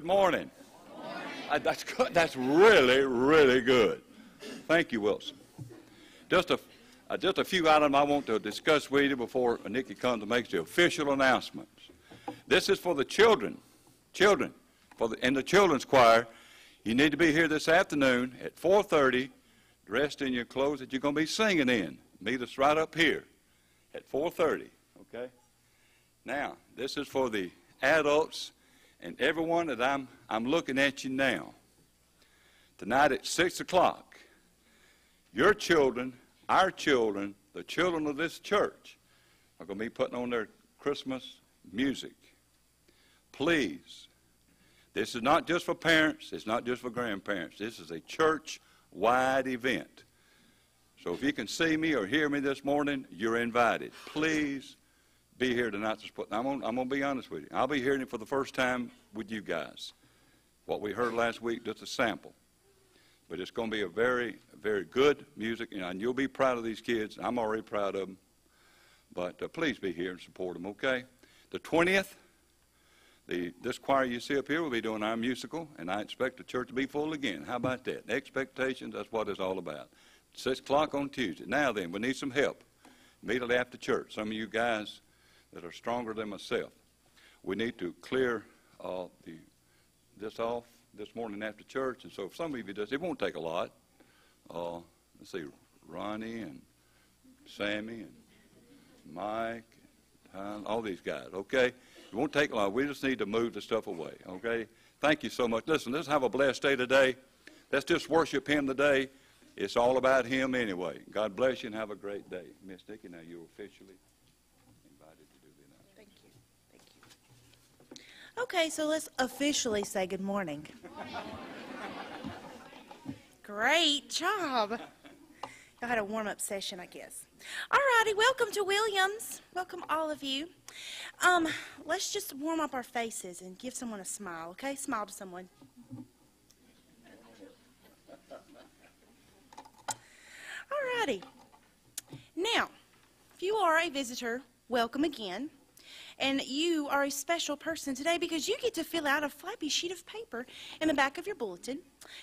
Good morning. Uh, that's good. That's really, really good. Thank you, Wilson. Just a, uh, just a few items I want to discuss with you before Nikki comes and makes the official announcements. This is for the children. Children. For the, in the children's choir, you need to be here this afternoon at 4.30, dressed in your clothes that you're going to be singing in. Meet us right up here at 4.30, okay? Now, this is for the adults and everyone that I'm, I'm looking at you now. Tonight at 6 o'clock, your children, our children, the children of this church are going to be putting on their Christmas music. Please, this is not just for parents, it's not just for grandparents. This is a church wide event. So if you can see me or hear me this morning, you're invited. Please be here tonight. To support. I'm going I'm to be honest with you. I'll be hearing it for the first time with you guys. What we heard last week, just a sample. But it's going to be a very, very good music, and you'll be proud of these kids. I'm already proud of them. But uh, please be here and support them, okay? The 20th, the, this choir you see up here will be doing our musical, and I expect the church to be full again. How about that? Expectations, that's what it's all about. 6 o'clock on Tuesday. Now then, we need some help immediately after church. Some of you guys that are stronger than myself. We need to clear uh, the, this off this morning after church. And so if some of you does, it won't take a lot. Uh, let's see, Ronnie and Sammy and Mike, and all these guys, okay? It won't take lot. We just need to move the stuff away, okay? Thank you so much. Listen, let's have a blessed day today. Let's just worship Him today. It's all about Him anyway. God bless you and have a great day. Miss Nikki, now you're officially. Okay, so let's officially say good morning. Great job. Y'all had a warm up session, I guess. All righty, welcome to Williams. Welcome, all of you. Um, let's just warm up our faces and give someone a smile, okay? Smile to someone. All righty. Now, if you are a visitor, welcome again. And you are a special person today because you get to fill out a flappy sheet of paper in the back of your bulletin.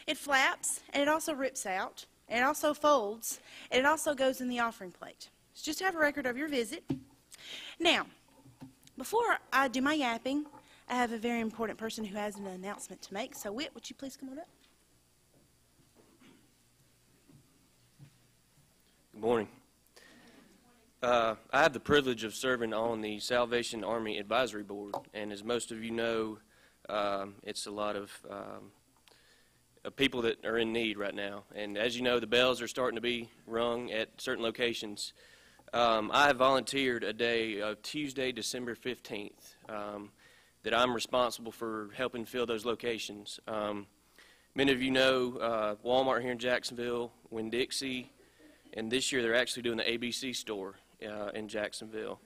It flaps and it also rips out and it also folds and it also goes in the offering plate. Just to have a record of your visit. Now, before I do my yapping, I have a very important person who has an announcement to make. So, Whit, would you please come on up? Good morning. Uh, I have the privilege of serving on the Salvation Army Advisory Board, and as most of you know, um, it's a lot of, um, people that are in need right now. And as you know, the bells are starting to be rung at certain locations. Um, I have volunteered a day of Tuesday, December 15th, um, that I'm responsible for helping fill those locations. Um, many of you know uh, Walmart here in Jacksonville, Winn-Dixie, and this year they're actually doing the ABC store uh, in Jacksonville.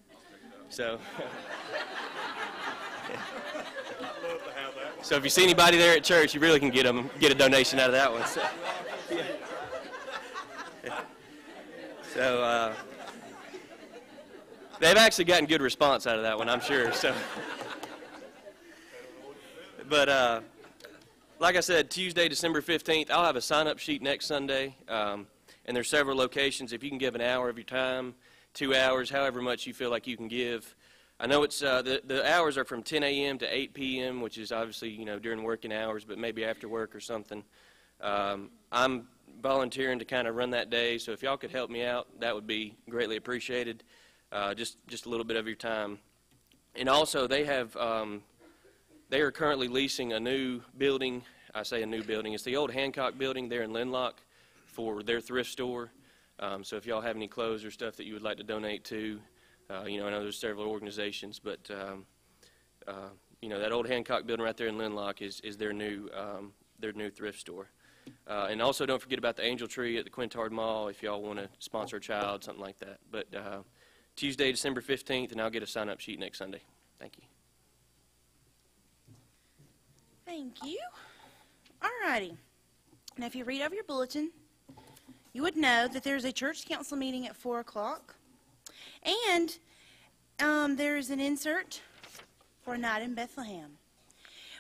So, so if you see anybody there at church, you really can get them get a donation out of that one. So, so uh, they've actually gotten good response out of that one, I'm sure. So, but uh, like I said, Tuesday, December 15th, I'll have a sign-up sheet next Sunday. Um, and there's several locations. If you can give an hour of your time, two hours, however much you feel like you can give. I know it's uh, the the hours are from 10 a.m. to 8 p.m., which is obviously you know during working hours, but maybe after work or something. Um, I'm volunteering to kind of run that day, so if y'all could help me out, that would be greatly appreciated. Uh, just just a little bit of your time, and also they have um, they are currently leasing a new building. I say a new building. It's the old Hancock building there in Lenlock for their thrift store. Um, so if y'all have any clothes or stuff that you would like to donate to, uh, you know, I know there's several organizations, but um, uh, you know that old Hancock building right there in Lenlock is is their new um, their new thrift store. Uh, and also don't forget about the Angel Tree at the Quintard Mall if y'all want to sponsor a child, something like that. But uh, Tuesday, December 15th, and I'll get a sign-up sheet next Sunday. Thank you. Thank you. All righty. Now, if you read over your bulletin, you would know that there's a church council meeting at 4 o'clock. And um, there is an insert for a night in Bethlehem.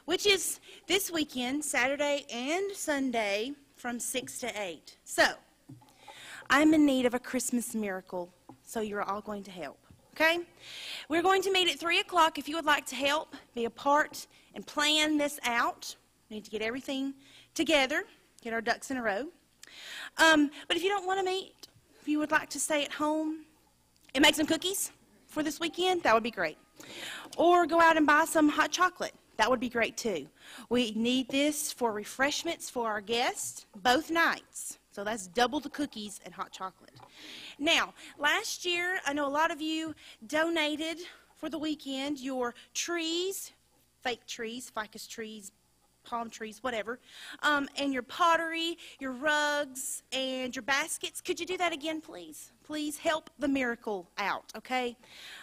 which is this weekend, Saturday and Sunday, from 6 to 8. So, I'm in need of a Christmas miracle, so you're all going to help. Okay? We're going to meet at 3 o'clock if you would like to help, be a part, and plan this out. We need to get everything together, get our ducks in a row. Um, but if you don't want to meet, if you would like to stay at home and make some cookies for this weekend, that would be great. Or go out and buy some hot chocolate. That would be great too. We need this for refreshments for our guests both nights. So that's double the cookies and hot chocolate. Now, last year, I know a lot of you donated for the weekend your trees, fake trees, ficus trees, palm trees, whatever, um, and your pottery, your rugs, and your baskets. Could you do that again, please? Please help the miracle out, okay?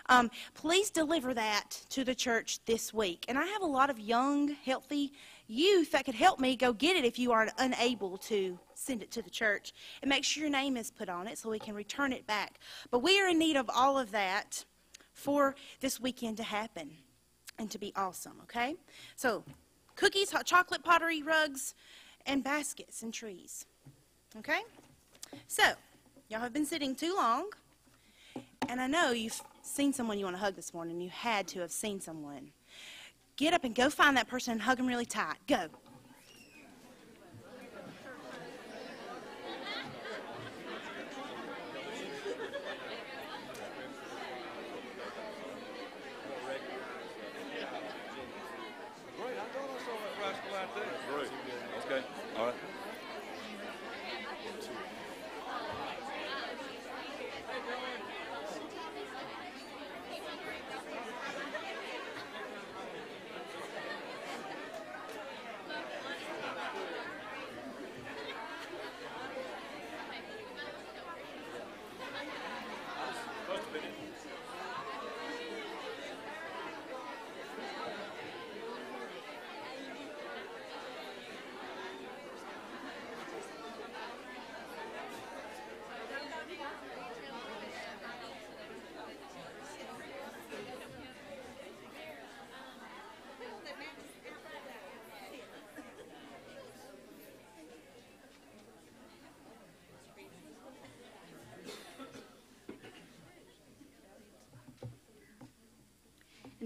Um, please deliver that to the church this week. And I have a lot of young, healthy youth that could help me go get it if you are unable to send it to the church. And make sure your name is put on it so we can return it back. But we are in need of all of that for this weekend to happen and to be awesome, okay? So cookies, hot chocolate, pottery, rugs, and baskets and trees. Okay? So, y'all have been sitting too long, and I know you've seen someone you want to hug this morning. You had to have seen someone. Get up and go find that person and hug them really tight. Go.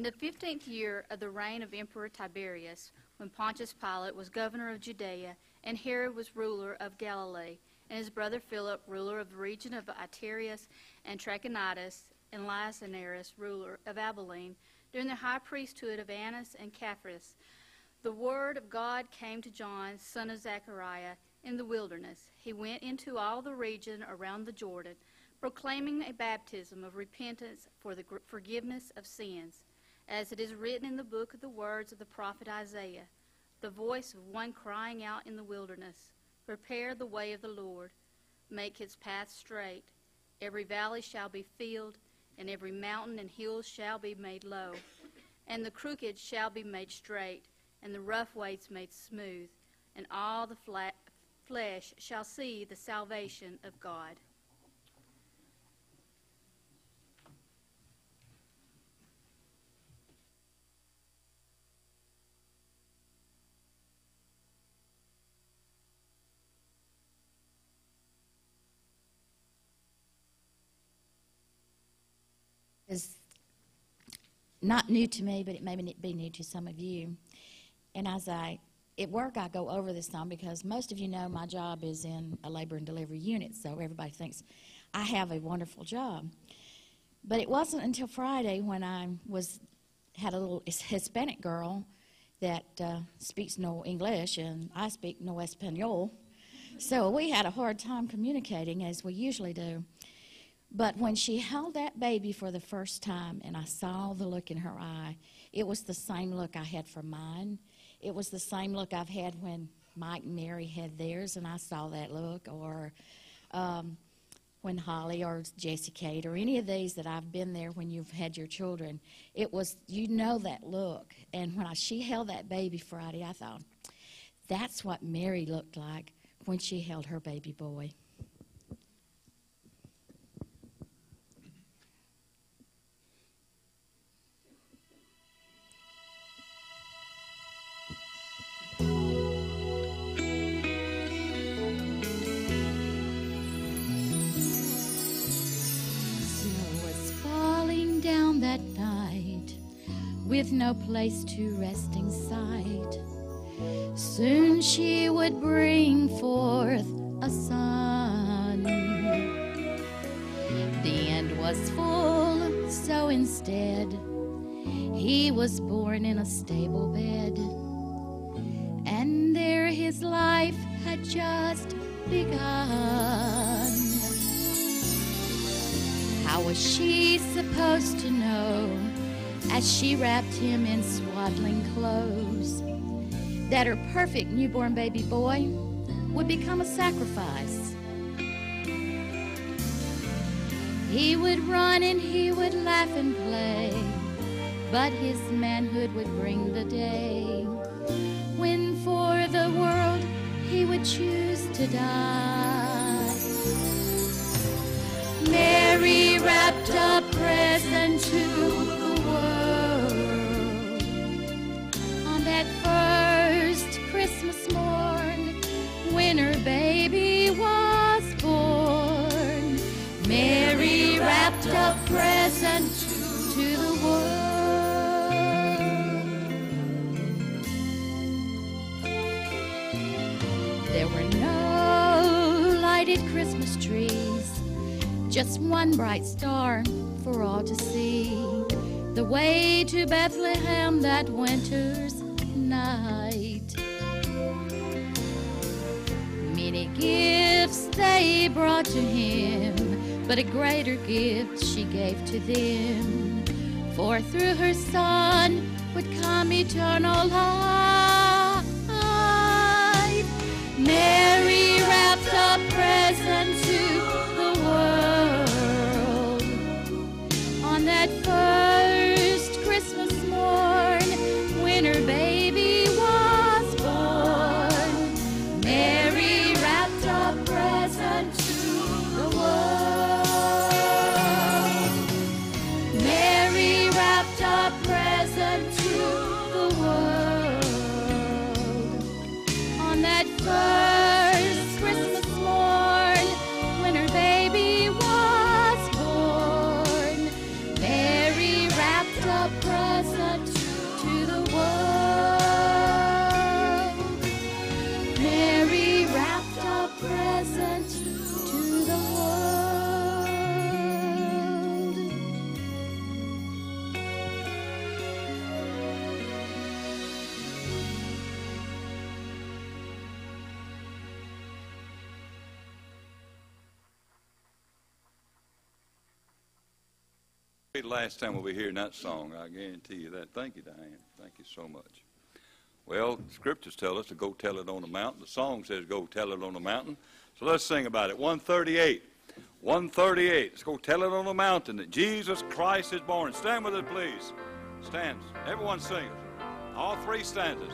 In the fifteenth year of the reign of Emperor Tiberius, when Pontius Pilate was governor of Judea, and Herod was ruler of Galilee, and his brother Philip, ruler of the region of Ituraea and Trachonitis, and Lysanias, ruler of Abilene, during the high priesthood of Annas and Caiaphas, the word of God came to John, son of Zechariah, in the wilderness. He went into all the region around the Jordan, proclaiming a baptism of repentance for the forgiveness of sins, as it is written in the book of the words of the prophet Isaiah, the voice of one crying out in the wilderness, Prepare the way of the Lord, make his path straight. Every valley shall be filled, and every mountain and hill shall be made low, and the crooked shall be made straight, and the rough ways made smooth, and all the flesh shall see the salvation of God. is not new to me, but it may be new to some of you. And as I, at work, I go over this some because most of you know my job is in a labor and delivery unit, so everybody thinks I have a wonderful job. But it wasn't until Friday when I was had a little Hispanic girl that uh, speaks no English and I speak no Espanol. So we had a hard time communicating as we usually do. But when she held that baby for the first time and I saw the look in her eye, it was the same look I had for mine. It was the same look I've had when Mike and Mary had theirs and I saw that look, or um, when Holly or Jessie Kate or any of these that I've been there when you've had your children. It was, you know that look. And when I, she held that baby Friday, I thought, that's what Mary looked like when she held her baby boy. With no place to resting sight. Soon she would bring forth a son. The end was full, so instead, he was born in a stable bed. And there his life had just begun. How was she supposed to know as she wrapped him in swaddling clothes that her perfect newborn baby boy would become a sacrifice? He would run and he would laugh and play, but his manhood would bring the day when for the world he would choose to die. Mary wrapped a present to a present to the world. There were no lighted Christmas trees, just one bright star for all to see. The way to Bethlehem that winter's night. Many gifts they brought to him, but a greater gift gave to them. For through her son would come eternal life. Mary wrapped a present The last time we'll be hearing that song, I guarantee you that. Thank you, Diane. Thank you so much. Well, scriptures tell us to go tell it on the mountain. The song says go tell it on the mountain. So let's sing about it. 138. 138. Let's go tell it on the mountain that Jesus Christ is born. Stand with us, please. Stand. Everyone sing it. All three stanzas.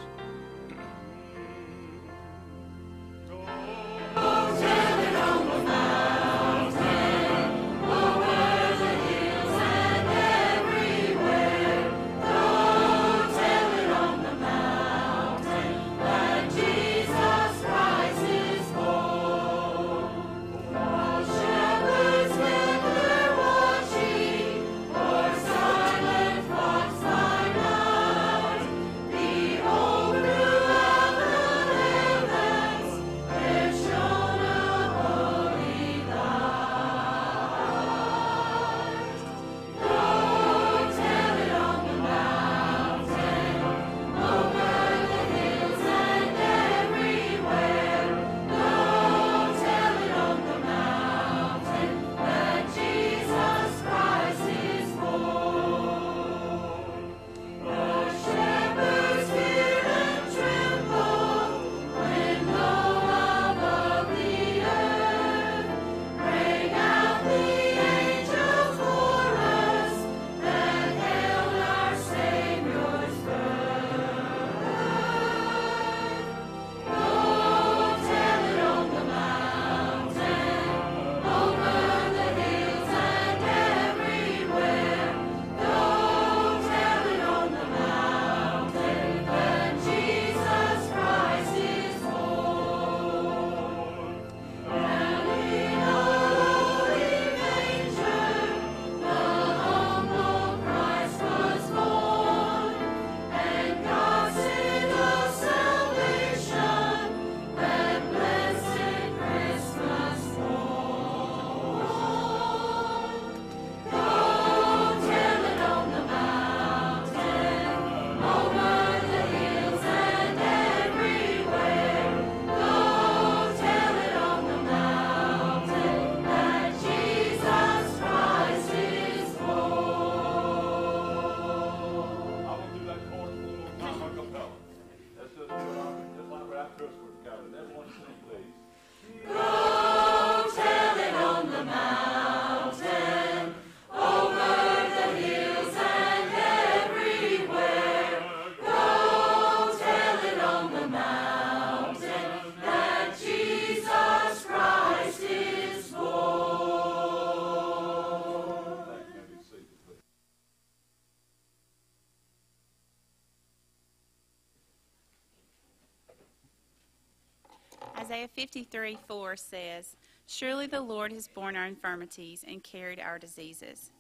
53 4 says, Surely the Lord has borne our infirmities and carried our diseases.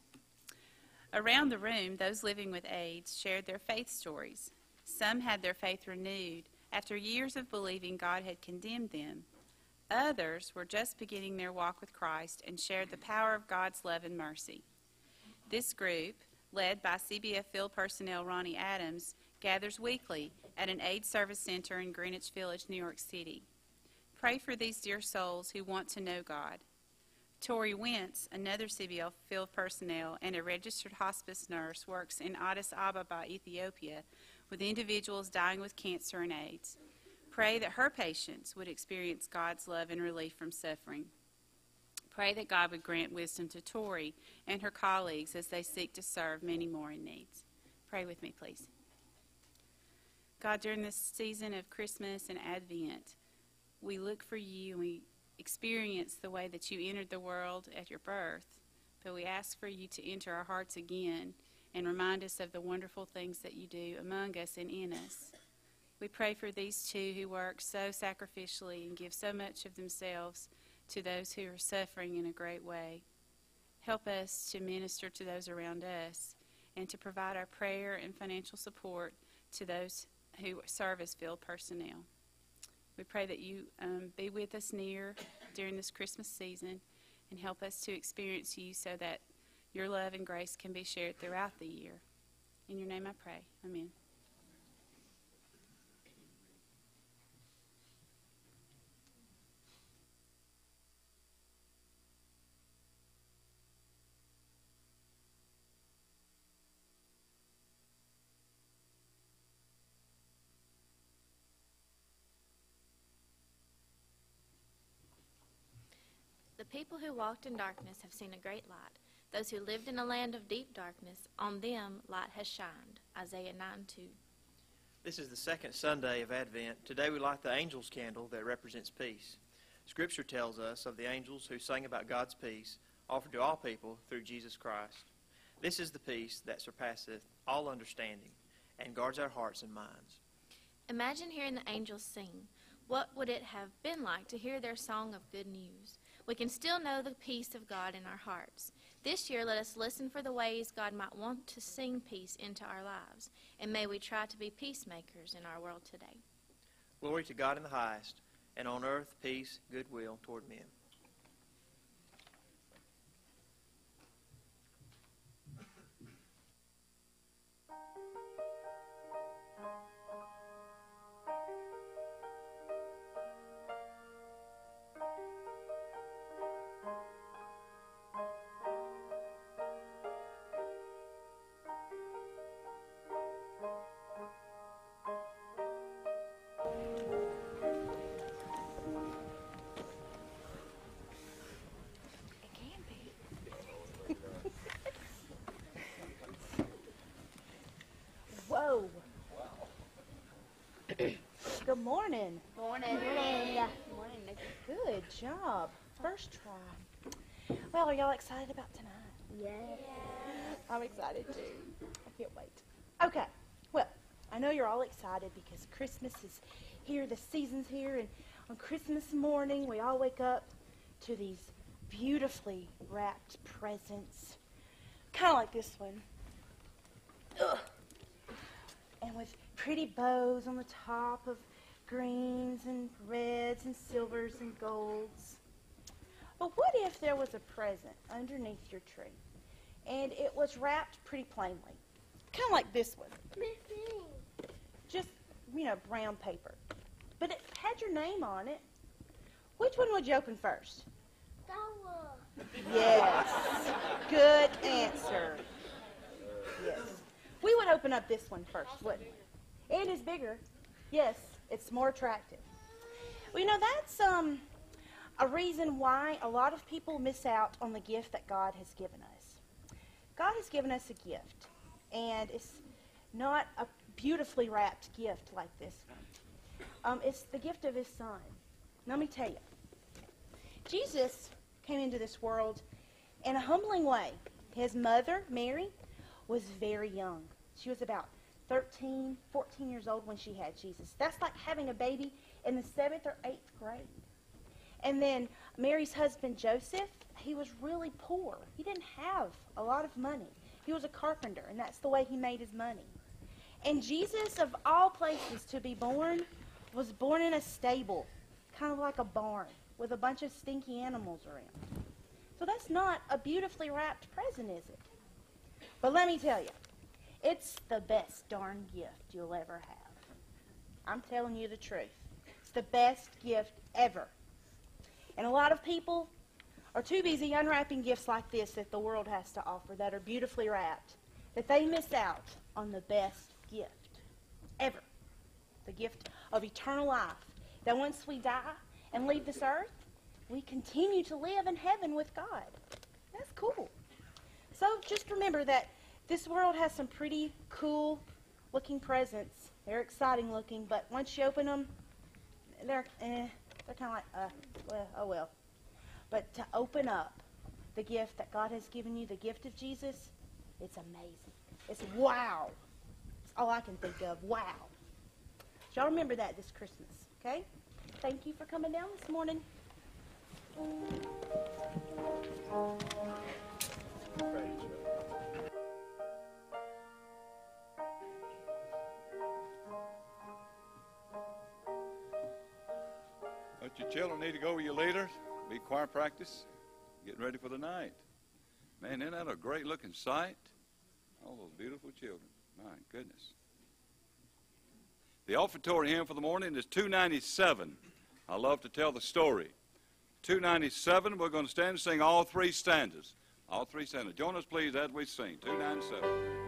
Around the room, those living with AIDS shared their faith stories. Some had their faith renewed after years of believing God had condemned them. Others were just beginning their walk with Christ and shared the power of God's love and mercy. This group, led by CBF field personnel Ronnie Adams, gathers weekly at an AIDS service center in Greenwich Village, New York City. Pray for these dear souls who want to know God. Tori Wentz, another CBF field personnel and a registered hospice nurse, works in Addis Ababa, Ethiopia, with individuals dying with cancer and AIDS. Pray that her patients would experience God's love and relief from suffering. Pray that God would grant wisdom to Tori and her colleagues as they seek to serve many more in need. Pray with me, please. God, during this season of Christmas and Advent, we look for you and we experience the way that you entered the world at your birth, but we ask for you to enter our hearts again and remind us of the wonderful things that you do among us and in us. We pray for these two who work so sacrificially and give so much of themselves to those who are suffering in a great way. Help us to minister to those around us and to provide our prayer and financial support to those who serve as field personnel. We pray that you um, be with us near during this Christmas season and help us to experience you so that your love and grace can be shared throughout the year. In your name I pray. Amen. People who walked in darkness have seen a great light. Those who lived in a land of deep darkness, on them light has shined. Isaiah 9 2. This is the second Sunday of Advent. Today we light the angel's candle that represents peace. Scripture tells us of the angels who sang about God's peace offered to all people through Jesus Christ. This is the peace that surpasseth all understanding and guards our hearts and minds. Imagine hearing the angels sing. What would it have been like to hear their song of good news? We can still know the peace of God in our hearts. This year, let us listen for the ways God might want to sing peace into our lives, and may we try to be peacemakers in our world today. Glory to God in the highest, and on earth peace, goodwill toward men. Good morning. Morning. Morning. Good job. First try. Well, are y'all excited about tonight? Yeah. I'm excited too. I can't wait. Okay. Well, I know you're all excited because Christmas is here, the season's here, and on Christmas morning we all wake up to these beautifully wrapped presents. Kind of like this one. Ugh. And with pretty bows on the top of greens and reds and silvers and golds. But what if there was a present underneath your tree and it was wrapped pretty plainly? Kind of like this one. Just, you know, brown paper. But it had your name on it. Which one would you open first? That one. Yes. Good answer. Yes. We would open up this one first, wouldn't we? It is bigger. Yes, it's more attractive. Well, you know, that's um, a reason why a lot of people miss out on the gift that God has given us. God has given us a gift, and it's not a beautifully wrapped gift like this one. Um, it's the gift of His Son. Let me tell you, Jesus came into this world in a humbling way. His mother, Mary, was very young. She was about 13, 14 years old when she had Jesus. That's like having a baby in the seventh or eighth grade. And then Mary's husband Joseph, he was really poor. He didn't have a lot of money. He was a carpenter, and that's the way he made his money. And Jesus, of all places to be born, was born in a stable, kind of like a barn, with a bunch of stinky animals around. So that's not a beautifully wrapped present, is it? But let me tell you, it's the best darn gift you'll ever have. I'm telling you the truth. It's the best gift ever. And a lot of people are too busy unwrapping gifts like this that the world has to offer that are beautifully wrapped that they miss out on the best gift ever the gift of eternal life. That once we die and leave this earth, we continue to live in heaven with God. That's cool. So just remember that this world has some pretty cool looking presents. They're exciting looking, but once you open them, they're eh, they're kind of like uh, well, oh well. But to open up the gift that God has given you, the gift of Jesus, it's amazing. It's wow. It's all I can think of. Wow. Y'all remember that this Christmas, okay? Thank you for coming down this morning. But your children need to go with your leaders, be choir practice, getting ready for the night. Man, isn't that a great looking sight? All those beautiful children. My goodness. The offertory hymn for the morning is 297. I love to tell the story. 297, we're going to stand and sing all three stanzas. All three stanzas. Join us, please, as we sing. 297.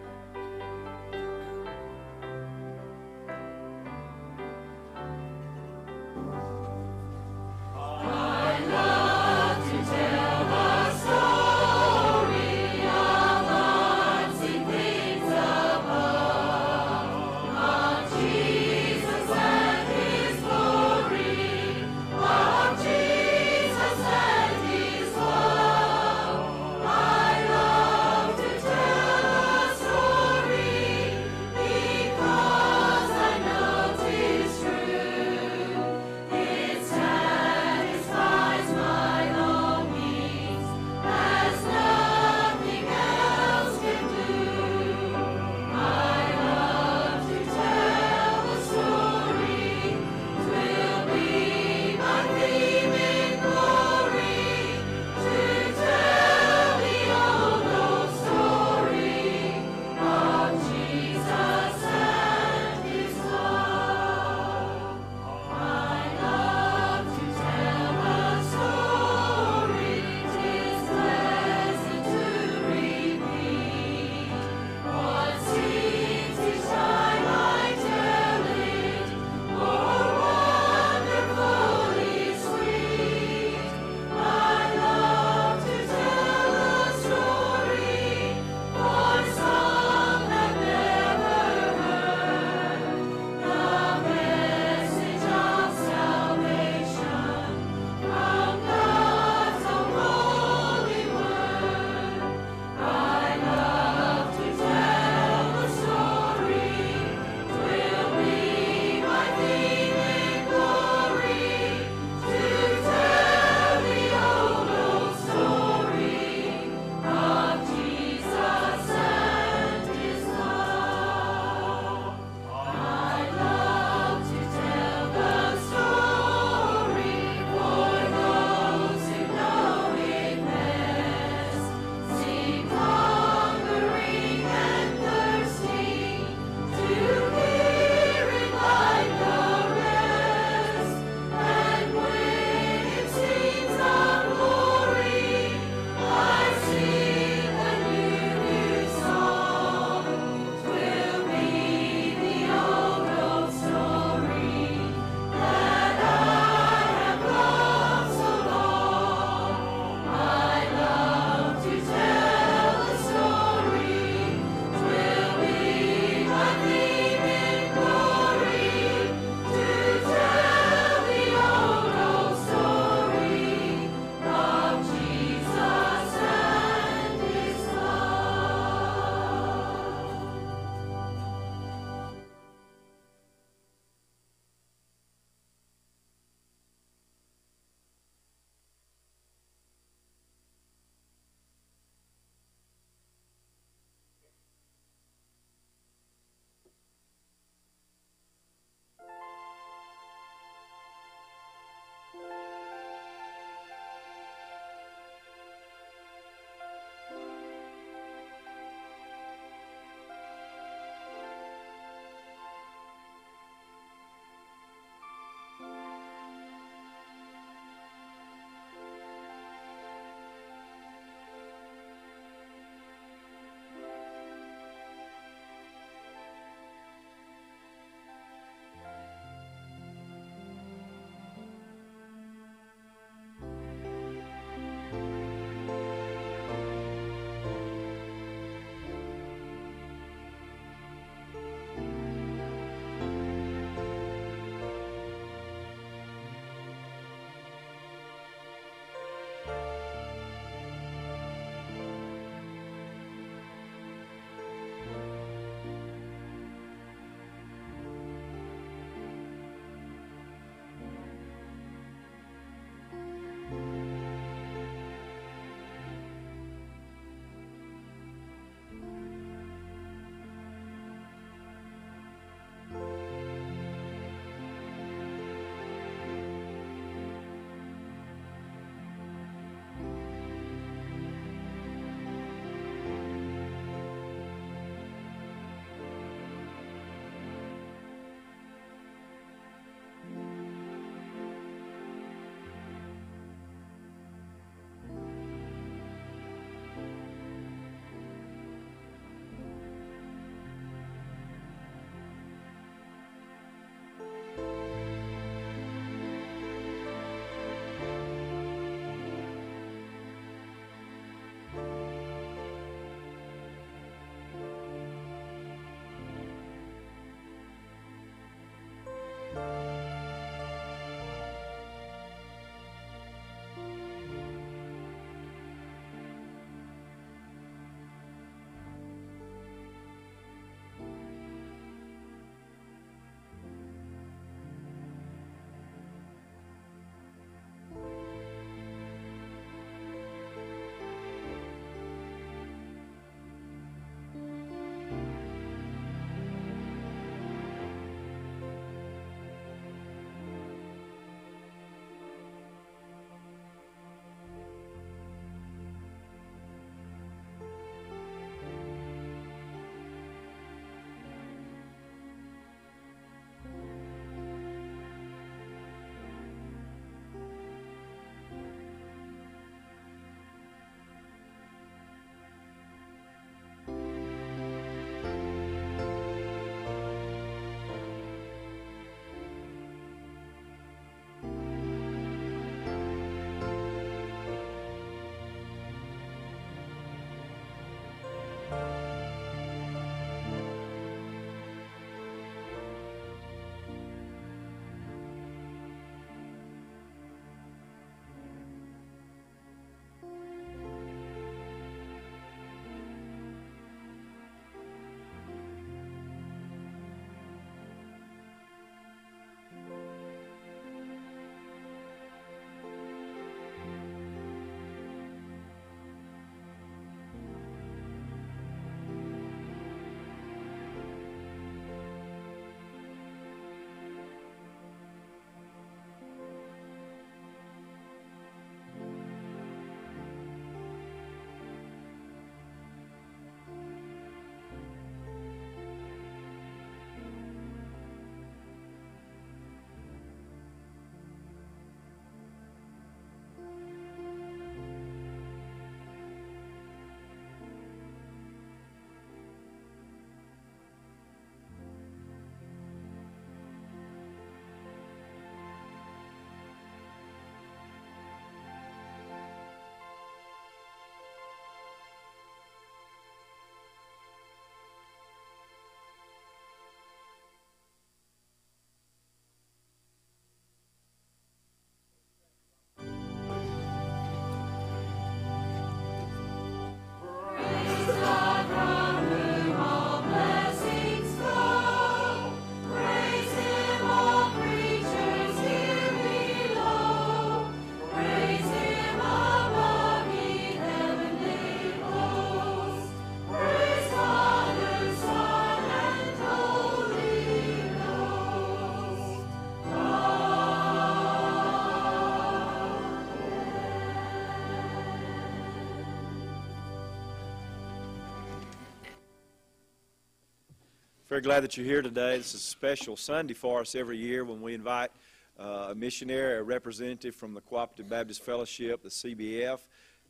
Very glad that you're here today. This is a special Sunday for us every year when we invite uh, a missionary, a representative from the Cooperative Baptist Fellowship, the CBF,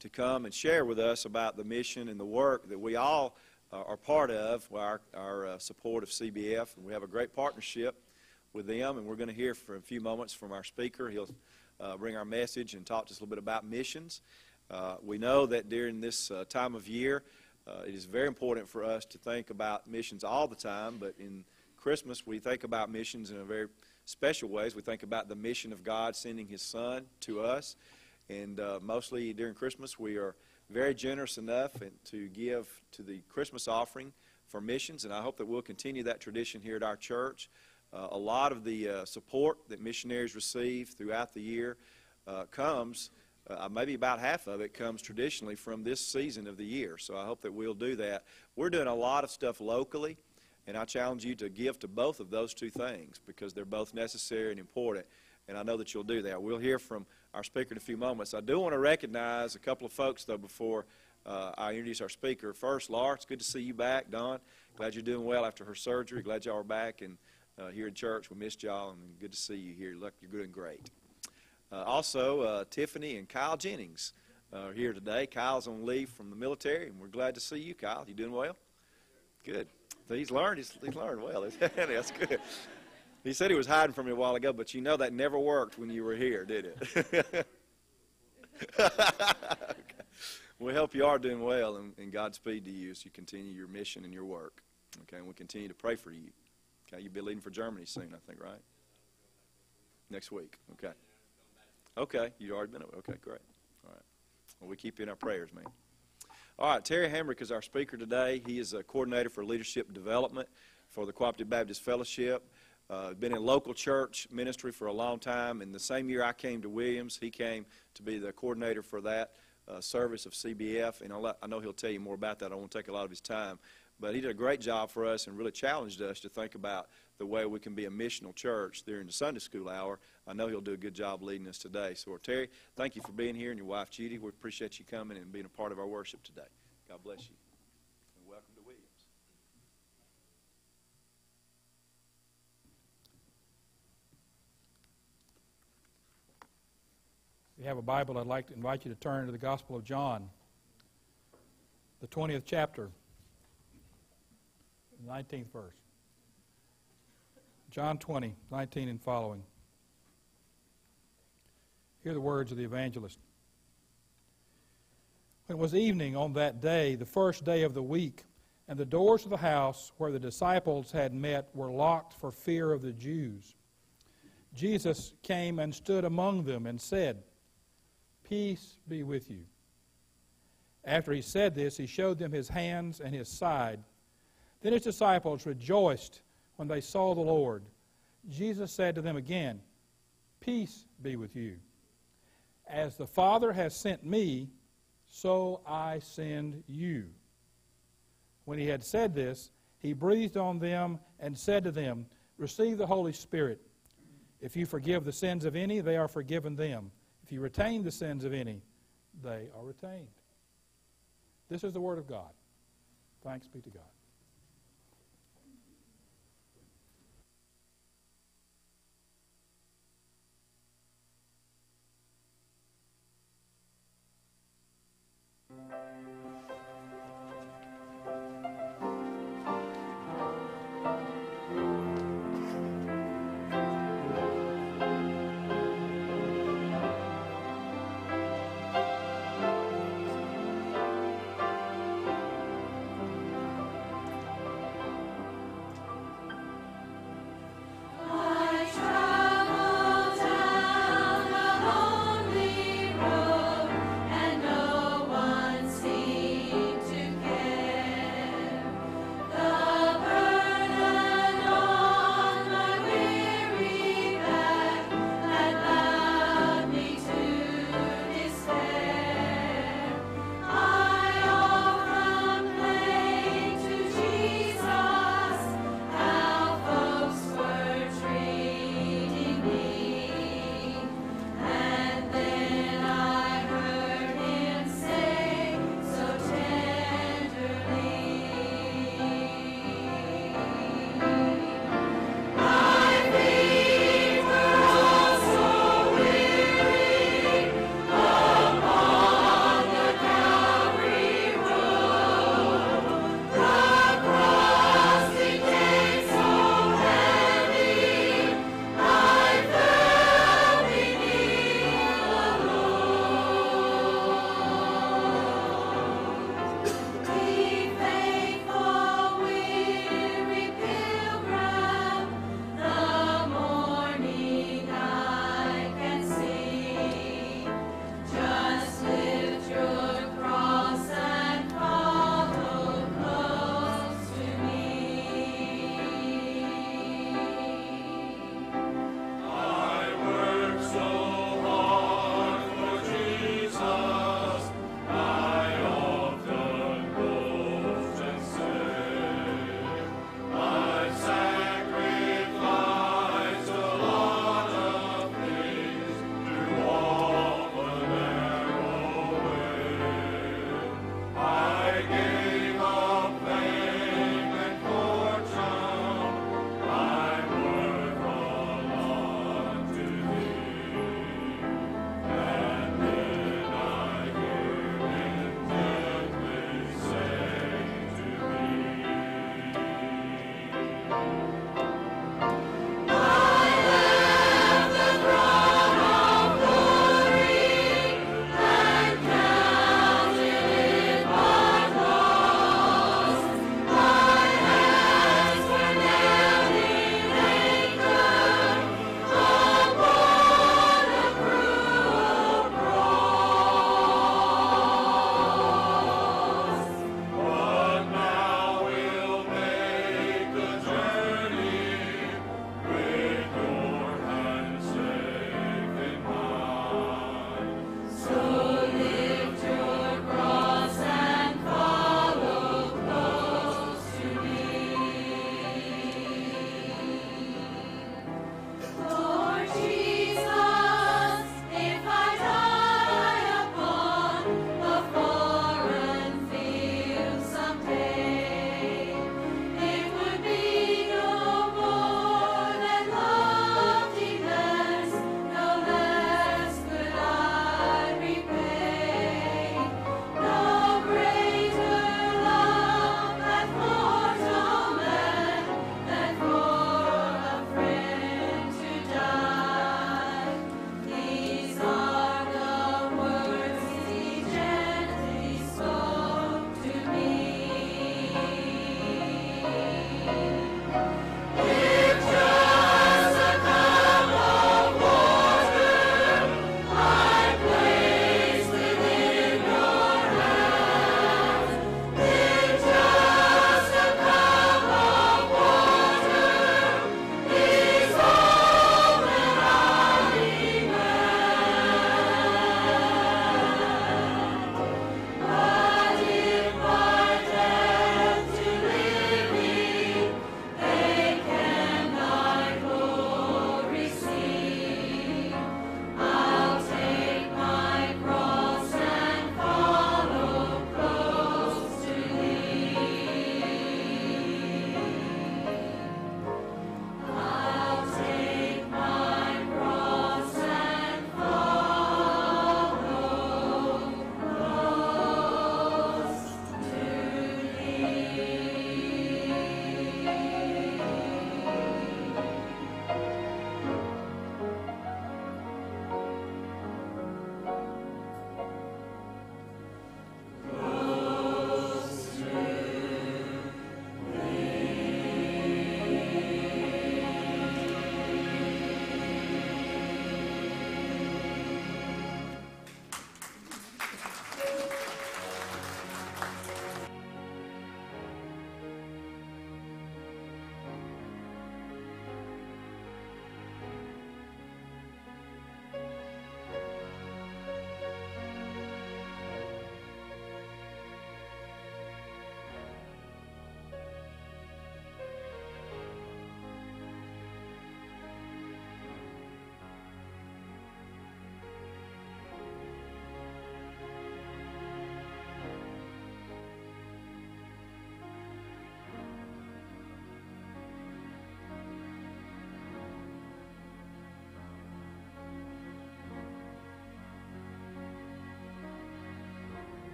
to come and share with us about the mission and the work that we all uh, are part of, our, our uh, support of CBF. And we have a great partnership with them, and we're going to hear for a few moments from our speaker. He'll uh, bring our message and talk to us a little bit about missions. Uh, we know that during this uh, time of year, uh, it is very important for us to think about missions all the time, but in Christmas, we think about missions in a very special ways. We think about the mission of God sending His Son to us, and uh, mostly during Christmas, we are very generous enough to give to the Christmas offering for missions, and I hope that we'll continue that tradition here at our church. Uh, a lot of the uh, support that missionaries receive throughout the year uh, comes, uh, maybe about half of it comes traditionally from this season of the year. So I hope that we'll do that. We're doing a lot of stuff locally, and I challenge you to give to both of those two things because they're both necessary and important, and I know that you'll do that. We'll hear from our speaker in a few moments. I do want to recognize a couple of folks, though, before uh, I introduce our speaker. First, Laura, it's good to see you back. Don, glad you're doing well after her surgery. Glad y'all are back. And uh, here in church. We missed y'all, and good to see you here. Look, you're doing great. Uh, also, uh, Tiffany and Kyle Jennings are here today. Kyle's on leave from the military, and we're glad to see you, Kyle. You doing well? Good. He's learned. He's, he's learned well. That's good. He said he was hiding from me a while ago, but you know that never worked when you were here, did it? okay. We hope you are doing well, and, and Godspeed to you as you continue your mission and your work. Okay, and we continue to pray for you. Okay, you'll be leaving for Germany soon, I think, right? Next week. Okay. Okay, you already been. Okay, great. All right. Well, we keep you in our prayers, man. All right, Terry Hamrick is our speaker today. He is a coordinator for leadership development for the Cooperative Baptist Fellowship. Uh, been in local church ministry for a long time. And the same year I came to Williams, he came to be the coordinator for that uh, service of CBF. And I'll, I know he'll tell you more about that. I won't take a lot of his time. But he did a great job for us and really challenged us to think about the way we can be a missional church during the Sunday school hour. I know he'll do a good job leading us today. So, Terry, thank you for being here, and your wife, Judy. We appreciate you coming and being a part of our worship today. God bless you. And welcome to Williams. If you have a Bible, I'd like to invite you to turn to the Gospel of John, the 20th chapter. 19th verse. John 20, 19 and following. Hear the words of the evangelist. When it was evening on that day, the first day of the week, and the doors of the house where the disciples had met were locked for fear of the Jews, Jesus came and stood among them and said, Peace be with you. After he said this, he showed them his hands and his side. Then his disciples rejoiced when they saw the Lord. Jesus said to them again, Peace be with you. As the Father has sent me, so I send you. When he had said this, he breathed on them and said to them, Receive the Holy Spirit. If you forgive the sins of any, they are forgiven them. If you retain the sins of any, they are retained. This is the Word of God. Thanks be to God.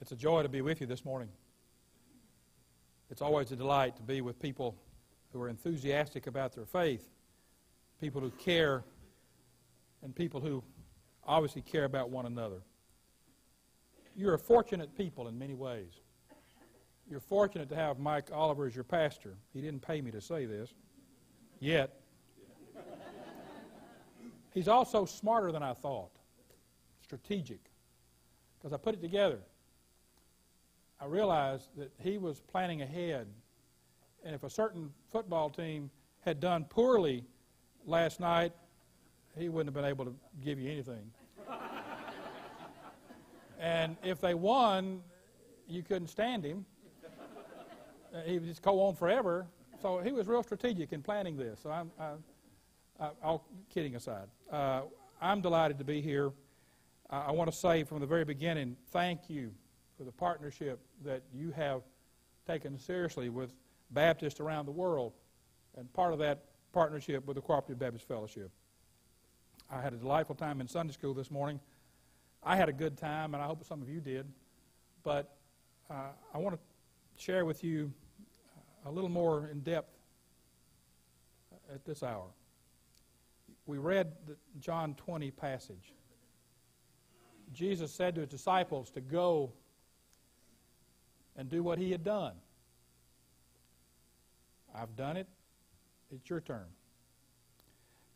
It's a joy to be with you this morning. It's always a delight to be with people who are enthusiastic about their faith, people who care, and people who obviously care about one another. You're a fortunate people in many ways. You're fortunate to have Mike Oliver as your pastor. He didn't pay me to say this yet. He's also smarter than I thought, strategic, because I put it together. I realized that he was planning ahead, and if a certain football team had done poorly last night, he wouldn't have been able to give you anything. and if they won, you couldn't stand him. Uh, he would just go on forever. So he was real strategic in planning this. So I'm, I, I, all kidding aside, uh, I'm delighted to be here. I, I want to say from the very beginning, thank you for the partnership that you have taken seriously with Baptists around the world, and part of that partnership with the Cooperative Baptist Fellowship. I had a delightful time in Sunday school this morning. I had a good time, and I hope some of you did. But uh, I want to share with you a little more in depth at this hour. We read the John 20 passage. Jesus said to his disciples to go and do what he had done. I've done it. It's your turn.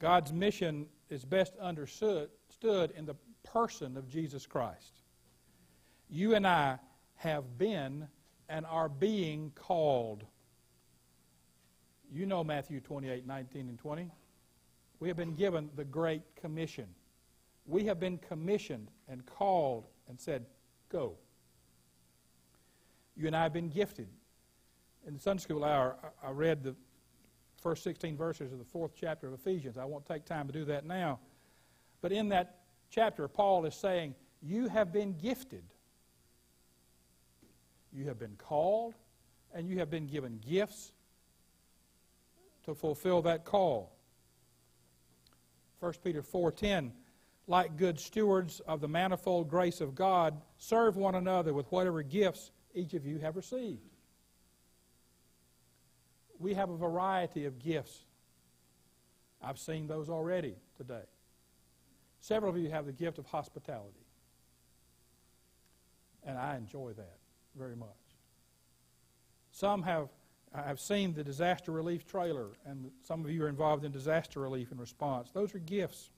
God's mission is best understood in the person of Jesus Christ. You and I have been and are being called. You know Matthew 28 19 and 20. We have been given the Great Commission. We have been commissioned and called and said, Go. You and I have been gifted. In the Sunday school hour, I read the first 16 verses of the fourth chapter of Ephesians. I won't take time to do that now. But in that chapter, Paul is saying, You have been gifted. You have been called, and you have been given gifts to fulfill that call. 1 Peter 4:10 like good stewards of the manifold grace of God serve one another with whatever gifts each of you have received. We have a variety of gifts. I've seen those already today. Several of you have the gift of hospitality. And I enjoy that very much. Some have I've seen the disaster relief trailer, and some of you are involved in disaster relief and response. Those are gifts.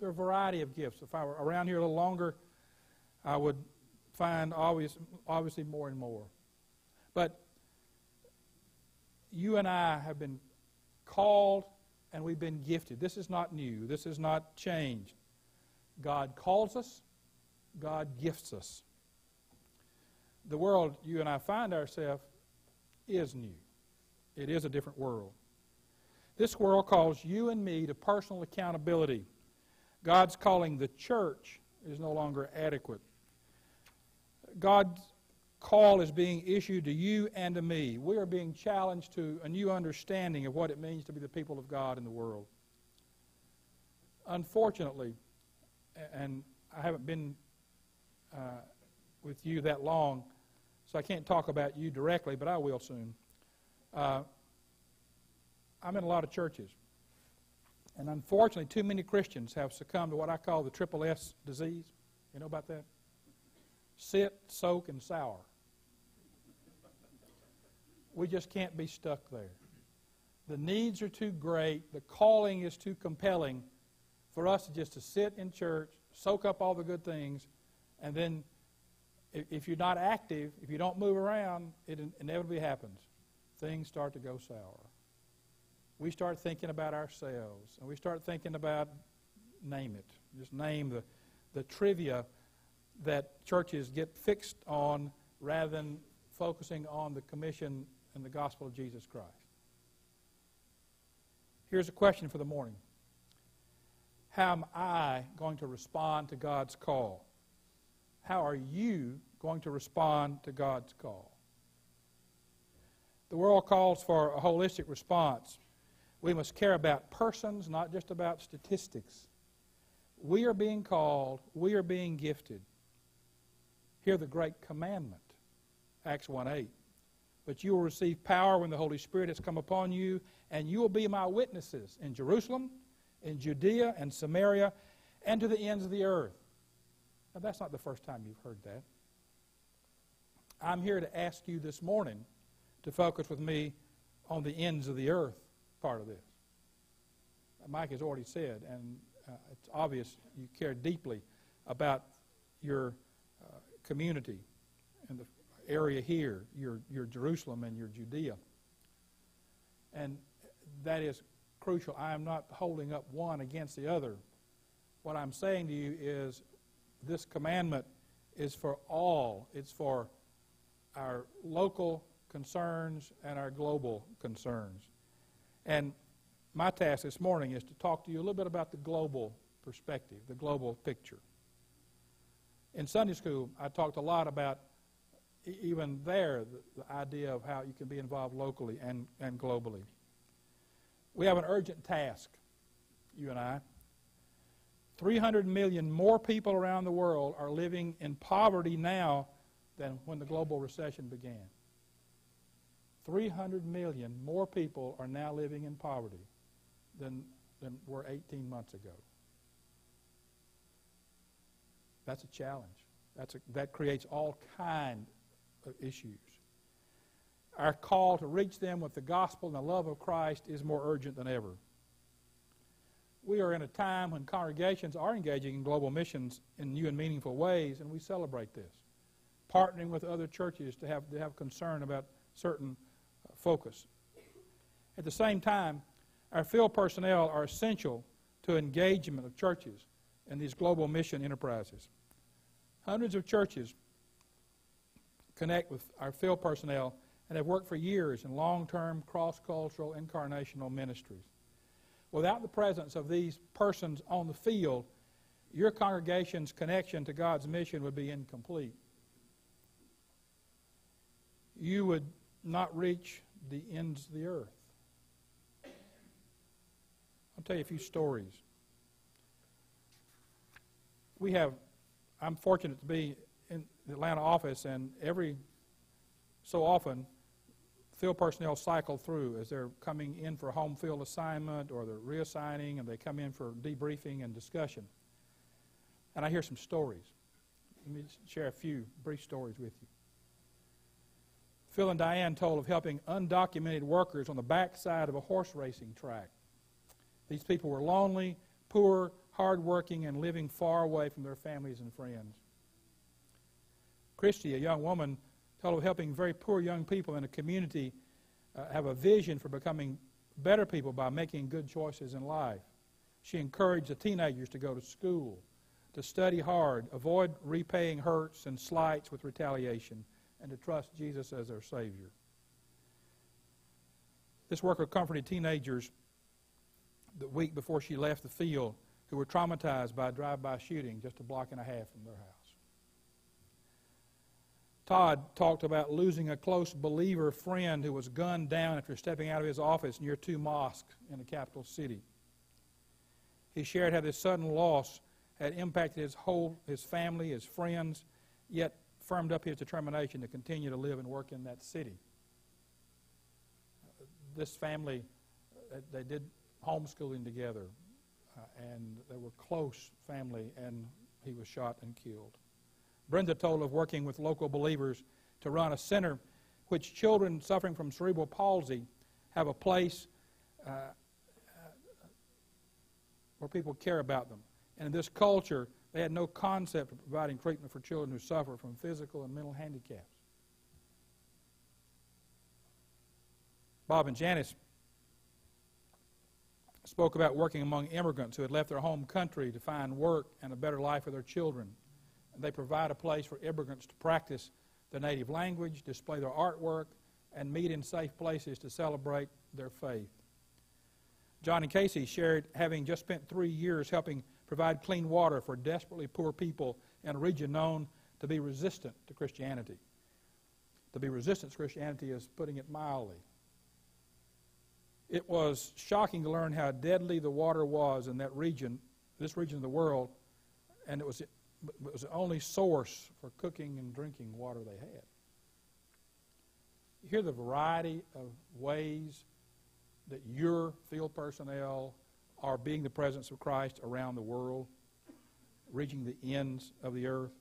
There are a variety of gifts. If I were around here a little longer, I would find obvious, obviously more and more. But you and I have been called and we've been gifted. This is not new. This is not changed. God calls us, God gifts us. The world you and I find ourselves is new. It is a different world. This world calls you and me to personal accountability. God's calling the church is no longer adequate. God's call is being issued to you and to me. We are being challenged to a new understanding of what it means to be the people of God in the world. Unfortunately, and I haven't been uh, with you that long, so I can't talk about you directly, but I will soon. Uh, I'm in a lot of churches. And unfortunately, too many Christians have succumbed to what I call the triple S disease. You know about that? Sit, soak, and sour. We just can't be stuck there. The needs are too great. The calling is too compelling for us just to sit in church, soak up all the good things, and then if you're not active, if you don't move around, it inevitably happens. Things start to go sour. We start thinking about ourselves, and we start thinking about, name it, just name the, the trivia that churches get fixed on rather than focusing on the commission and the gospel of Jesus Christ. Here's a question for the morning How am I going to respond to God's call? How are you going to respond to God's call? The world calls for a holistic response. We must care about persons, not just about statistics. We are being called, we are being gifted. Hear the great commandment, Acts 1 8. But you will receive power when the Holy Spirit has come upon you, and you will be my witnesses in Jerusalem, in Judea and Samaria, and to the ends of the earth. Now, that's not the first time you've heard that. I'm here to ask you this morning to focus with me on the ends of the earth part of this. Mike has already said, and uh, it's obvious you care deeply about your community and the area here, your, your Jerusalem and your Judea. And that is crucial. I am not holding up one against the other. What I'm saying to you is this commandment is for all. It's for our local concerns and our global concerns. And my task this morning is to talk to you a little bit about the global perspective, the global picture. In Sunday school, I talked a lot about even there the, the idea of how you can be involved locally and, and globally. We have an urgent task, you and I. 300 million more people around the world are living in poverty now than when the global recession began. 300 million more people are now living in poverty than, than were 18 months ago. That's a challenge. That's a, that creates all kind of issues. Our call to reach them with the gospel and the love of Christ is more urgent than ever. We are in a time when congregations are engaging in global missions in new and meaningful ways, and we celebrate this. Partnering with other churches to have, to have concern about certain uh, focus. At the same time, our field personnel are essential to engagement of churches in these global mission enterprises. Hundreds of churches connect with our field personnel and have worked for years in long-term cross-cultural incarnational ministries. Without the presence of these persons on the field, your congregation's connection to God's mission would be incomplete. You would not reach the ends of the earth. I'll tell you a few stories. We have, I'm fortunate to be in the Atlanta office, and every so often, field personnel cycle through as they're coming in for a home field assignment or they're reassigning and they come in for debriefing and discussion. And I hear some stories. Let me share a few brief stories with you. Phil and Diane told of helping undocumented workers on the backside of a horse racing track. These people were lonely, poor, hardworking, and living far away from their families and friends. Christy, a young woman, told of helping very poor young people in a community uh, have a vision for becoming better people by making good choices in life. She encouraged the teenagers to go to school, to study hard, avoid repaying hurts and slights with retaliation, and to trust Jesus as their Savior. This worker comforted teenagers the week before she left the field who were traumatized by a drive-by shooting just a block and a half from their house. Todd talked about losing a close believer friend who was gunned down after stepping out of his office near two mosques in the capital city. He shared how this sudden loss had impacted his whole his family, his friends, yet firmed up his determination to continue to live and work in that city. This family, they did homeschooling together, and they were close family, and he was shot and killed. Brenda told of working with local believers to run a center which children suffering from cerebral palsy have a place uh, uh, where people care about them. And in this culture, they had no concept of providing treatment for children who suffer from physical and mental handicaps. Bob and Janice spoke about working among immigrants who had left their home country to find work and a better life for their children. They provide a place for immigrants to practice their native language, display their artwork, and meet in safe places to celebrate their faith. John and Casey shared having just spent three years helping provide clean water for desperately poor people in a region known to be resistant to Christianity. To be resistant to Christianity is putting it mildly. It was shocking to learn how deadly the water was in that region, this region of the world, and it was it was the only source for cooking and drinking water they had. You hear the variety of ways that your field personnel are being the presence of Christ around the world, reaching the ends of the earth.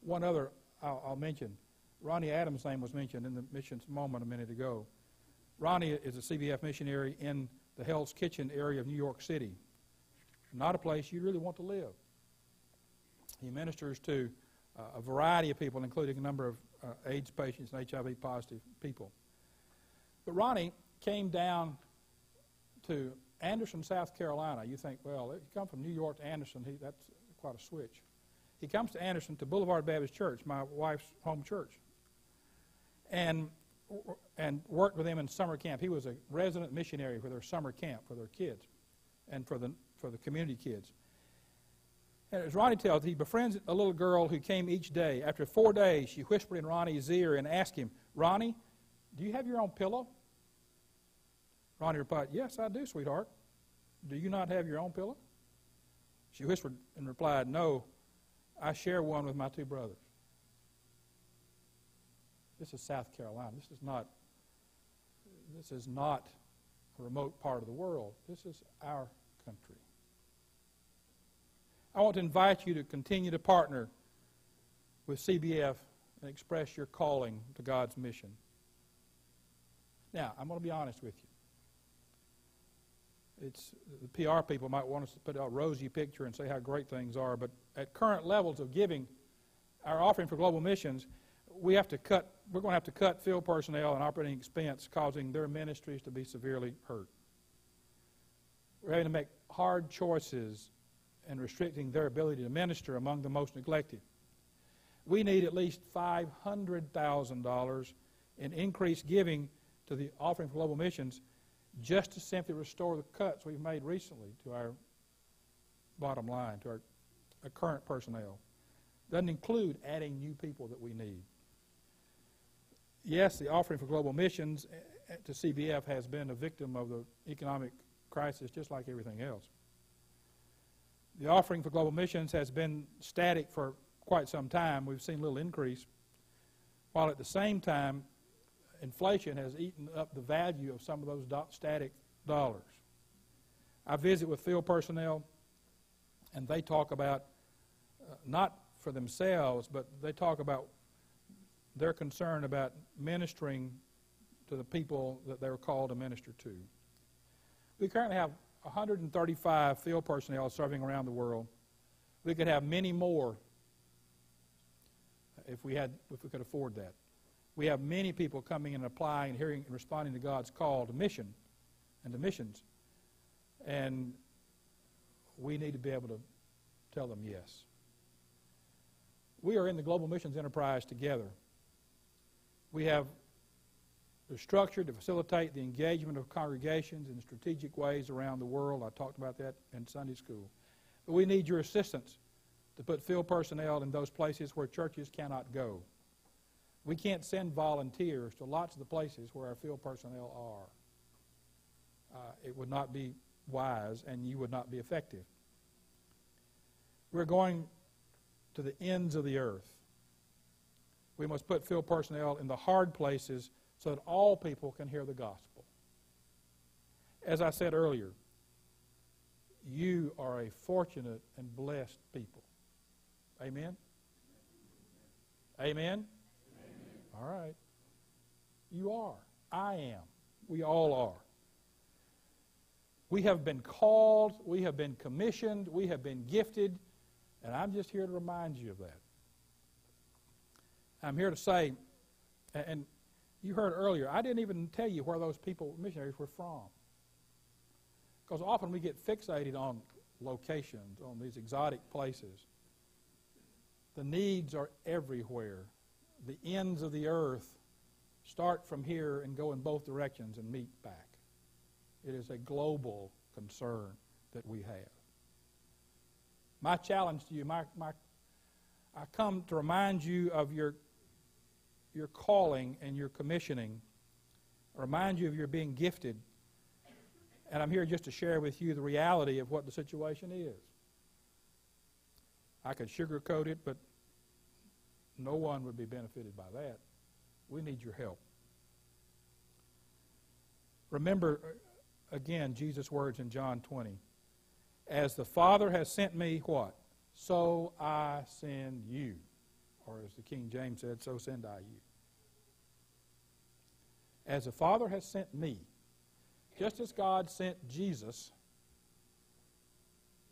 One other I'll, I'll mention Ronnie Adams' name was mentioned in the missions moment a minute ago. Ronnie is a CBF missionary in the Hell's Kitchen area of New York City. Not a place you really want to live. He ministers to uh, a variety of people, including a number of uh, AIDS patients and HIV positive people. But Ronnie came down to Anderson, South Carolina. You think, well, if you come from New York to Anderson, he, that's quite a switch. He comes to Anderson to Boulevard Baptist Church, my wife's home church, and and worked with them in summer camp. He was a resident missionary for their summer camp for their kids, and for the for the community kids. And as Ronnie tells, he befriends a little girl who came each day. After four days, she whispered in Ronnie's ear and asked him, Ronnie, do you have your own pillow? Ronnie replied, Yes, I do, sweetheart. Do you not have your own pillow? She whispered and replied, No, I share one with my two brothers. This is South Carolina. This is not this is not a remote part of the world. This is our country. I want to invite you to continue to partner with CBF and express your calling to God's mission. Now, I'm going to be honest with you. It's the PR people might want us to put a rosy picture and say how great things are, but at current levels of giving, our offering for global missions, we have to cut. We're going to have to cut field personnel and operating expense, causing their ministries to be severely hurt. We're having to make hard choices and restricting their ability to minister among the most neglected. We need at least $500,000 in increased giving to the offering for global missions just to simply restore the cuts we've made recently to our bottom line, to our, our current personnel. Doesn't include adding new people that we need. Yes, the offering for global missions to CBF has been a victim of the economic crisis just like everything else. The offering for global missions has been static for quite some time. We've seen little increase, while at the same time, inflation has eaten up the value of some of those static dollars. I visit with field personnel, and they talk about uh, not for themselves, but they talk about their concern about ministering to the people that they were called to minister to. We currently have 135 field personnel serving around the world. We could have many more if we had if we could afford that. We have many people coming and applying and hearing and responding to God's call to mission and to missions. And we need to be able to tell them yes. We are in the global missions enterprise together. We have the structure to facilitate the engagement of congregations in strategic ways around the world. I talked about that in Sunday school. But we need your assistance to put field personnel in those places where churches cannot go. We can't send volunteers to lots of the places where our field personnel are. Uh, it would not be wise and you would not be effective. We're going to the ends of the earth. We must put field personnel in the hard places so that all people can hear the gospel. As I said earlier, you are a fortunate and blessed people. Amen? Amen? Amen? All right. You are. I am. We all are. We have been called, we have been commissioned, we have been gifted, and I'm just here to remind you of that. I'm here to say, and you heard earlier, I didn't even tell you where those people, missionaries, were from. Because often we get fixated on locations, on these exotic places. The needs are everywhere. The ends of the earth start from here and go in both directions and meet back. It is a global concern that we have. My challenge to you, my, my, I come to remind you of your your calling and your commissioning. I remind you of your being gifted. And I'm here just to share with you the reality of what the situation is. I could sugarcoat it, but no one would be benefited by that. We need your help. Remember, uh, again, Jesus' words in John 20. As the Father has sent me, what? So I send you. Or as the King James said, so send I you. As the Father has sent me, just as God sent Jesus,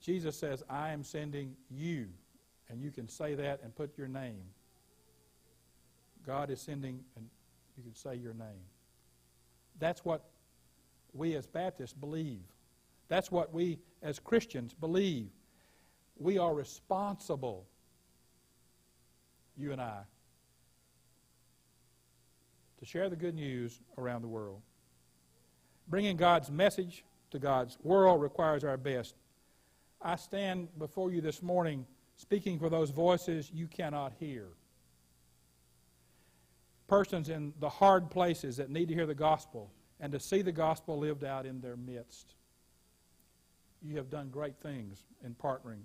Jesus says, I am sending you. And you can say that and put your name. God is sending, and you can say your name. That's what we as Baptists believe. That's what we as Christians believe. We are responsible, you and I, share the good news around the world. Bringing God's message to God's world requires our best. I stand before you this morning speaking for those voices you cannot hear. Persons in the hard places that need to hear the gospel and to see the gospel lived out in their midst. You have done great things in partnering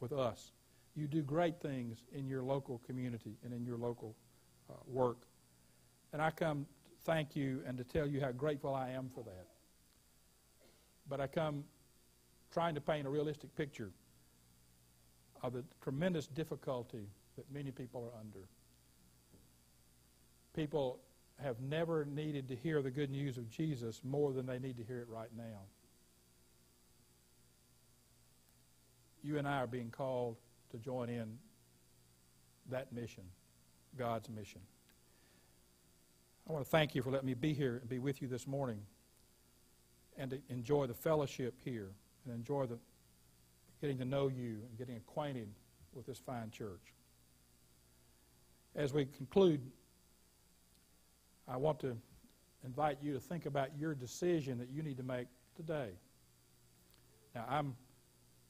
with us. You do great things in your local community and in your local uh, work. And I come to thank you and to tell you how grateful I am for that. But I come trying to paint a realistic picture of the tremendous difficulty that many people are under. People have never needed to hear the good news of Jesus more than they need to hear it right now. You and I are being called to join in that mission, God's mission. I want to thank you for letting me be here and be with you this morning and to enjoy the fellowship here and enjoy the getting to know you and getting acquainted with this fine church. As we conclude, I want to invite you to think about your decision that you need to make today. Now, I'm,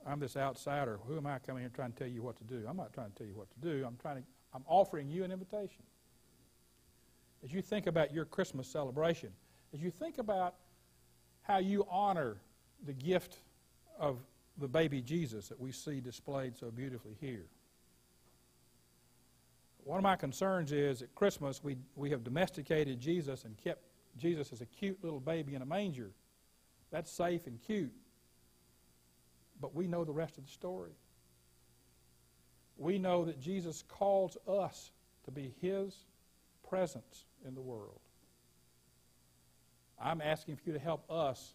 I'm this outsider. Who am I coming here trying to tell you what to do? I'm not trying to tell you what to do. I'm, trying to, I'm offering you an invitation. As you think about your Christmas celebration, as you think about how you honor the gift of the baby Jesus that we see displayed so beautifully here. One of my concerns is at Christmas we, we have domesticated Jesus and kept Jesus as a cute little baby in a manger. That's safe and cute. But we know the rest of the story. We know that Jesus calls us to be His presence in the world. I'm asking for you to help us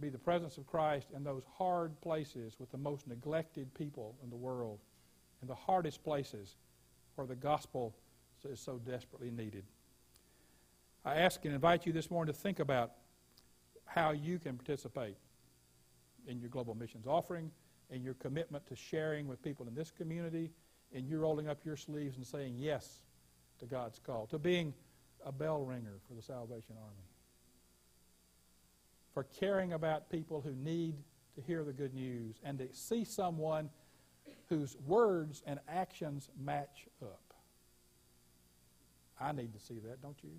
be the presence of Christ in those hard places with the most neglected people in the world, in the hardest places where the gospel is so desperately needed. I ask and invite you this morning to think about how you can participate in your global missions offering, in your commitment to sharing with people in this community, in you rolling up your sleeves and saying yes to God's call, to being a bell ringer for the Salvation Army for caring about people who need to hear the good news and to see someone whose words and actions match up. I need to see that, don't you?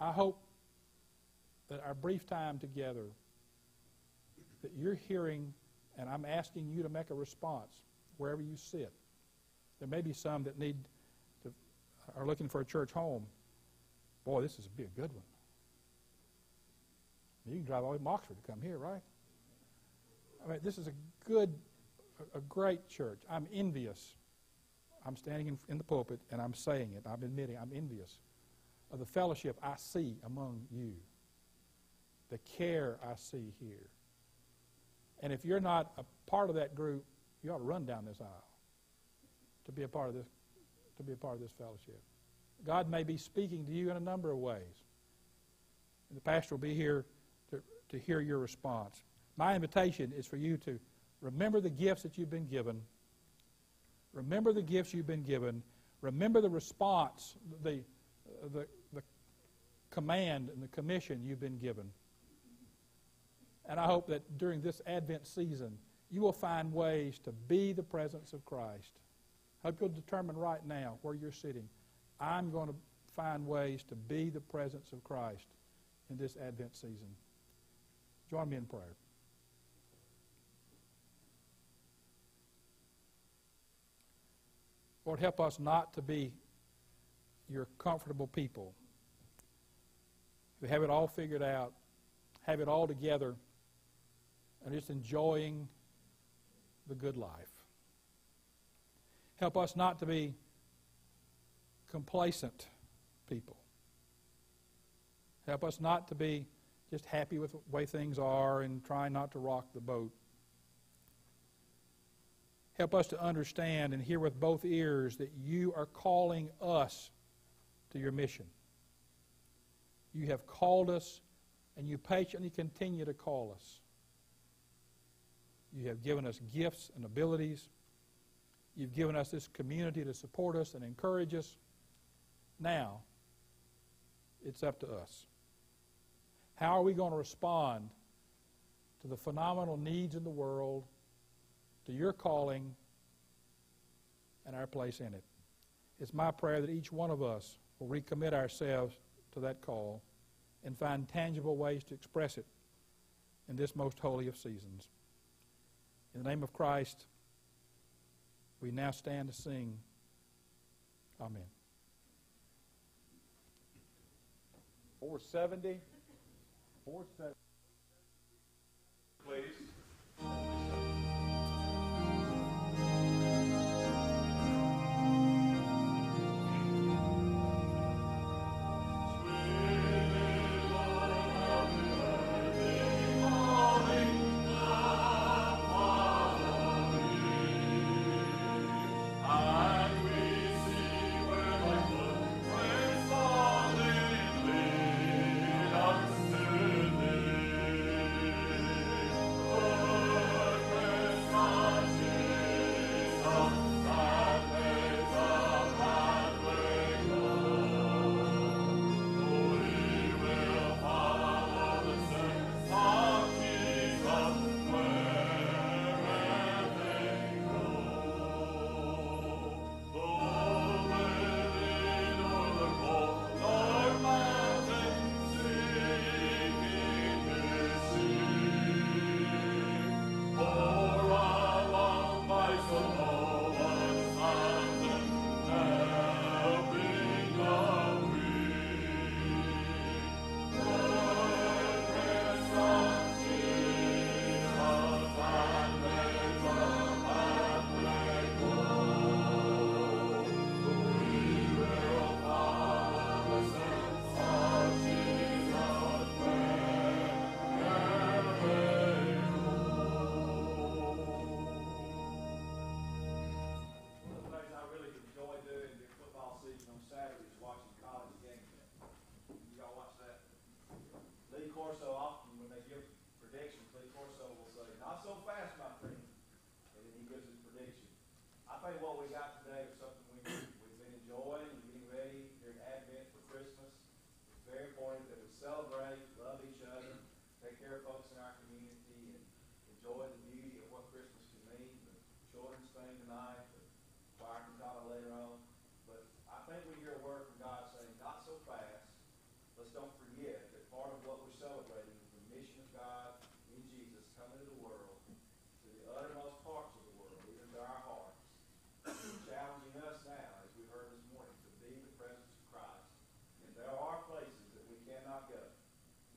I hope that our brief time together that you're hearing and I'm asking you to make a response wherever you sit. There may be some that need to are looking for a church home. Boy, this is be a good one. You can drive all the way from Oxford to come here, right? I mean, this is a good, a great church. I'm envious. I'm standing in, in the pulpit and I'm saying it. I'm admitting I'm envious of the fellowship I see among you, the care I see here. And if you're not a part of that group, you ought to run down this aisle to be a part of this, to be a part of this fellowship. God may be speaking to you in a number of ways. And the pastor will be here to hear your response. My invitation is for you to remember the gifts that you've been given. Remember the gifts you've been given. Remember the response, the, the, the command and the commission you've been given. And I hope that during this Advent season, you will find ways to be the presence of Christ. Hope you'll determine right now where you're sitting. I'm going to find ways to be the presence of Christ in this Advent season. Join me in prayer. Lord, help us not to be your comfortable people who have it all figured out, have it all together, and just enjoying the good life. Help us not to be complacent people. Help us not to be just happy with the way things are and try not to rock the boat. Help us to understand and hear with both ears that you are calling us to your mission. You have called us, and you patiently continue to call us. You have given us gifts and abilities. You've given us this community to support us and encourage us. Now, it's up to us. How are we going to respond to the phenomenal needs in the world, to your calling, and our place in it? It's my prayer that each one of us will recommit ourselves to that call and find tangible ways to express it in this most holy of seasons. In the name of Christ, we now stand to sing. Amen. 470. 470. Please.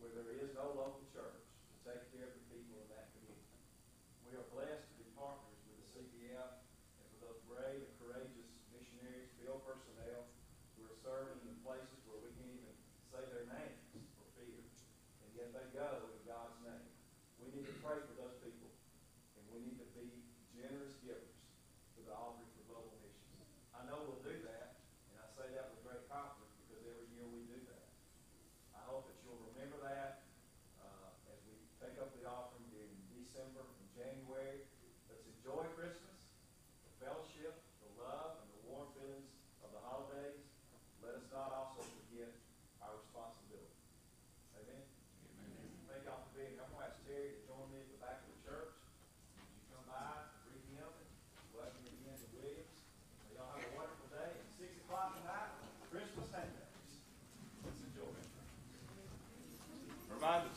where there is no local church to take care of the people in that community. We are blessed to be partners with the CBF and with those brave and courageous missionaries, field personnel who are serving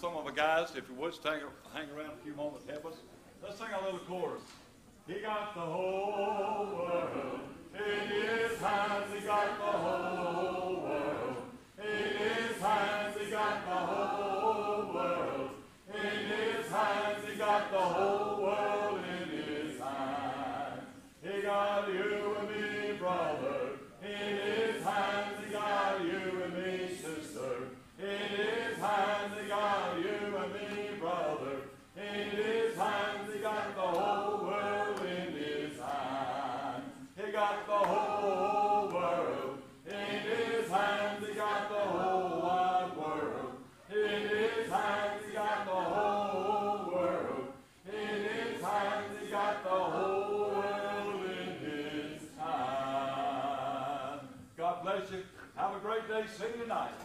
some of the guys, if you would, hang, hang around a few moments, help us. Let's sing a little chorus. He got the whole world in his hands. He got the whole world in his hands. He got the whole world in his hands. He got the whole day. Sing tonight.